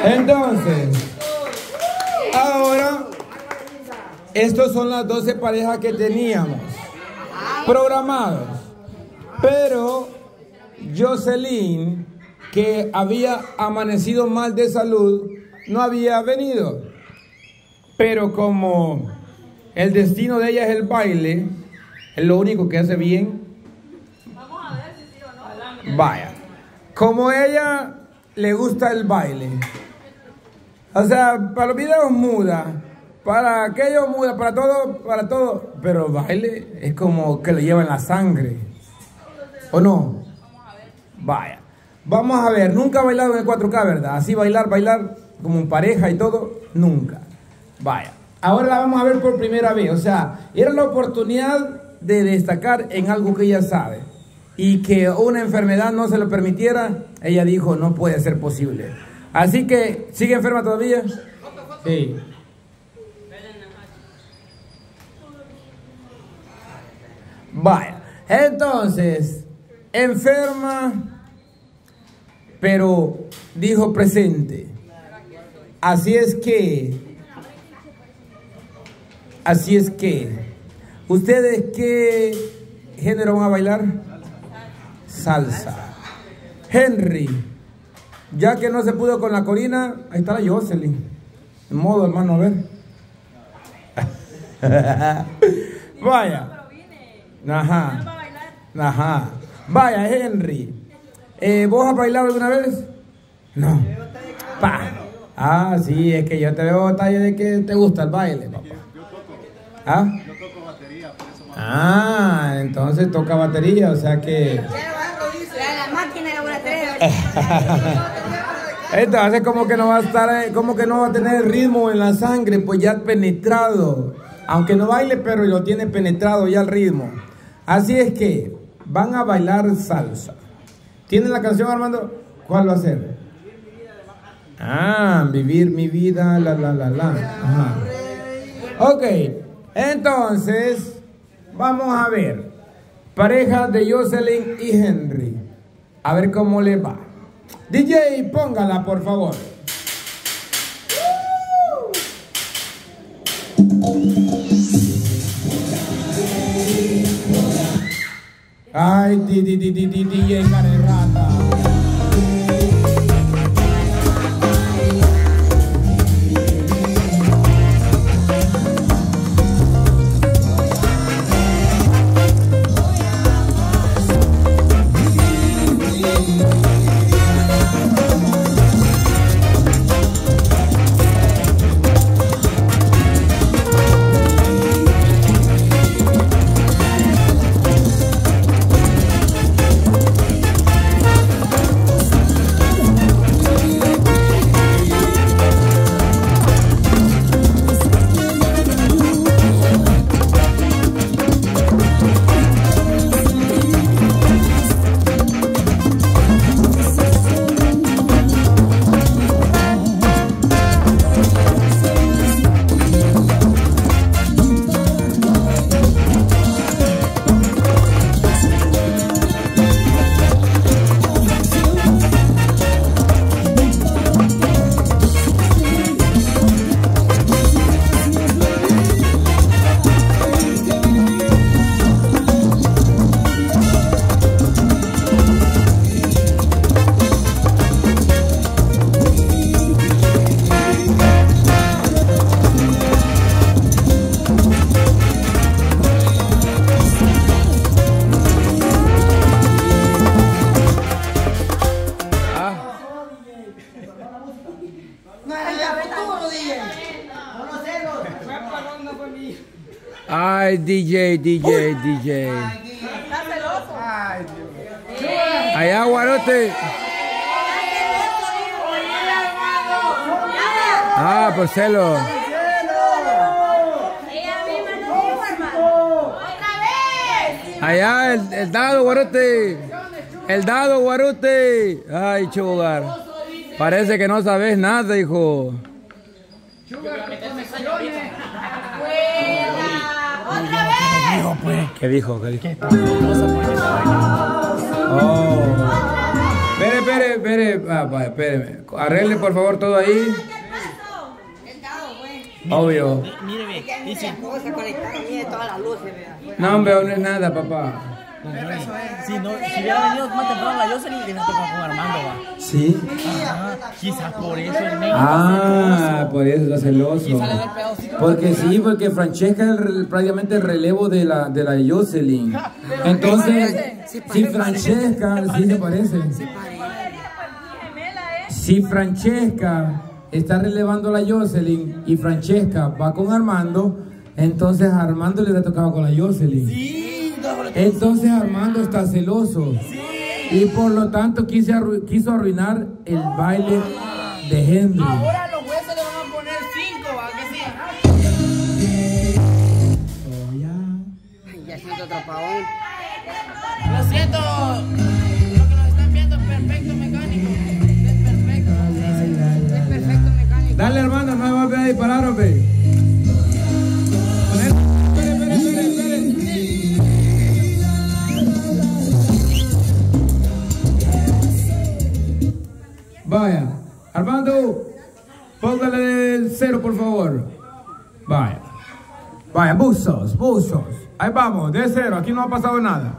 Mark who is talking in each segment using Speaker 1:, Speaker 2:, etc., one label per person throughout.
Speaker 1: Entonces, ahora, estos son las 12 parejas que teníamos programados. Pero Jocelyn, que había amanecido mal de salud, no había venido. Pero como el destino de ella es el baile, es lo único que hace bien. Vaya. Como ella le gusta el baile. O sea, para los videos muda, para aquello muda, para todo, para todo. Pero baile es como que le lleva en la sangre. ¿O no? Vaya. Vamos a ver, nunca ha bailado en el 4K, ¿verdad? Así bailar, bailar como pareja y todo, nunca. Vaya. Ahora la vamos a ver por primera vez. O sea, era la oportunidad de destacar en algo que ella sabe. Y que una enfermedad no se lo permitiera, ella dijo, no puede ser posible. Así que, ¿sigue enferma todavía? Sí. Vaya. Entonces, enferma, pero dijo presente. Así es que, así es que, ¿ustedes qué género van a bailar? Salsa. Henry, ya que no se pudo con la Corina, ahí está la Jocelyn. En modo, hermano, a ver. Vaya. Ajá. Ajá. Vaya, Henry. Eh, ¿Vos has bailado alguna vez? No. Pa. Ah, sí, es que yo te veo talla de que te gusta el baile, papá. ¿Ah? Ah, entonces toca batería, o sea que...
Speaker 2: La máquina.
Speaker 1: Entonces como que no va a estar, eh, como que no va a tener ritmo en la sangre, pues ya penetrado. Aunque no baile, pero lo tiene penetrado ya el ritmo. Así es que van a bailar salsa. ¿Tienen la canción, Armando? ¿Cuál va a ser? Ah, vivir mi vida, la, la, la, la. Ajá. Ok, entonces, vamos a ver. Pareja de Jocelyn y Henry. A ver cómo le va. DJ, póngala, por favor. Ay, di, di, di, di, DJ. Ay, DJ, DJ, DJ. Allá, Guarote. Ah, por celo. Allá, el, el dado, Guarote. El dado, Guarote. Ay, chugar. Parece que no sabes nada, hijo.
Speaker 2: ¡Otra vez!
Speaker 1: ¿Qué dijo? ¿Qué dijo? Oh. Espere, espere, espere. Ah, va, espéreme. Arregle por favor todo ahí. Obvio.
Speaker 3: Mire, ve, dice.
Speaker 1: No, hombre, no es nada, papá.
Speaker 3: Si, no, si hubiera venido más temprano la Jocelyn, hubiera tocado con Armando, va.
Speaker 1: ¿Sí?
Speaker 3: Ajá, quizás por eso el negro
Speaker 1: Ah, por eso está celoso.
Speaker 3: Le.
Speaker 1: Porque sí, porque Francesca es el- prácticamente el relevo de la, de la Jocelyn. Entonces, si Francesca, sí se parece. Si Francesca está relevando a la Jocelyn y Francesca va con Armando, entonces a Armando le ha tocado con la Jocelyn.
Speaker 3: Sí, no,
Speaker 1: Entonces Armando está celoso. Y por lo tanto quise arru- quiso arruinar el baile de Henry.
Speaker 3: Ahora los jueces le van a poner 5, va, que sí.
Speaker 1: Oh, ya.
Speaker 4: Ay, ya siento otro pavón.
Speaker 3: Lo siento, lo que nos están viendo es perfecto mecánico. Es perfecto.
Speaker 4: Es perfecto mecánico.
Speaker 1: Dale hermano, no me va a a disparar, hombre. Vaya, Armando, póngale el cero, por favor. Vaya. Vaya, buzos, buzos. Ahí vamos, de cero, aquí no ha pasado nada.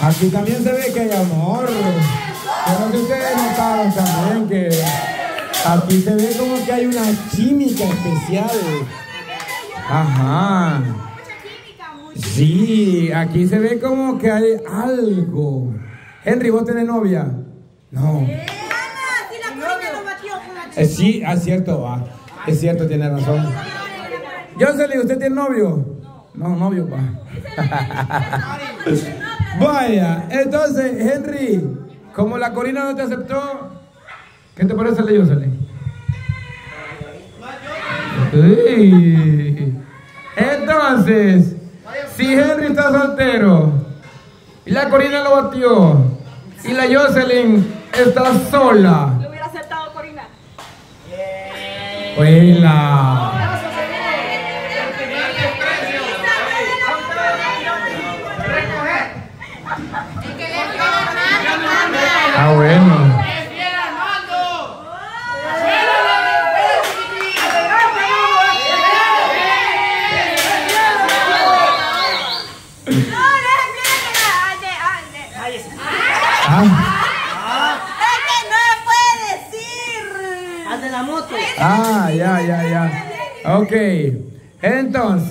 Speaker 1: Aquí también se ve que hay amor. Sé si ustedes notaron también que aquí se ve como que hay una química especial. Ajá. Sí, aquí se ve como que hay algo. Henry, ¿vos tenés novia? No.
Speaker 3: Con la
Speaker 1: Eh, sí, es cierto, va. Es cierto, tiene razón. Jocelyn, ¿usted tiene novio? No, novio, va. Vaya, entonces, Henry, como la Corina no te aceptó, ¿qué te parece la Jocelyn? Uy. Entonces, si Henry está soltero y la Corina lo batió y la Jocelyn está sola,
Speaker 3: Lo hubiera aceptado Corina.
Speaker 1: Huela. Ah, bueno.
Speaker 3: No,